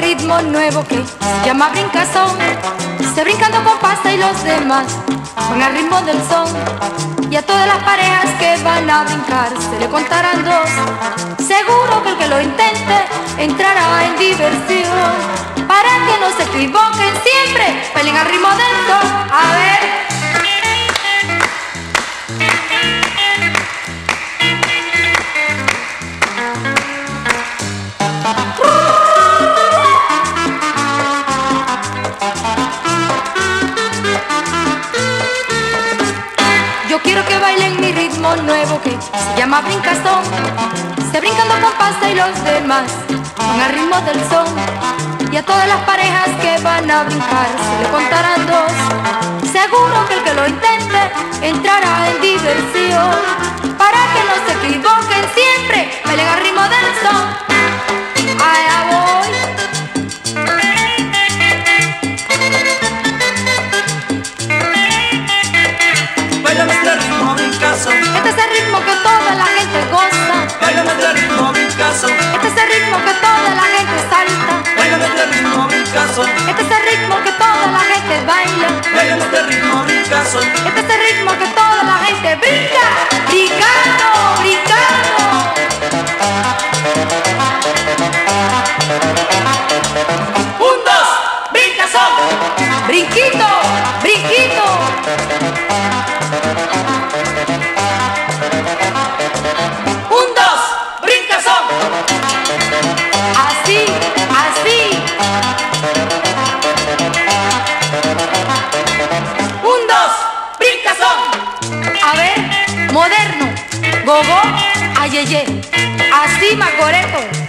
ritmo nuevo que se llama brincazón. Se brincando con pasta y los demás van al ritmo del son. Y a todas las parejas que van a brincar se le contarán dos. Seguro que el que lo intente entrará en diversión. Para que no se equivoquen siempre, peleen al ritmo del son. A ver. Que se llama brincastón. Se brincando con pasta y los demás van al ritmo del son. Y a todas las parejas que van a brincar se le contarán dos. Seguro que el que lo intente entrará en diversión. Para que no se equivoquen siempre, Este es el ritmo que toda la gente goza. Baila este ritmo brincazo. Este es el ritmo que toda la gente salta. Baila este ritmo brincazo. Este es el ritmo que toda la gente baila. Baila este ritmo brincazo. Este es el ritmo que toda la gente brinca. Brincando. Así, así. Un, dos, brincazón. A ver, moderno. Gogo, ayeye. Así, macoreto.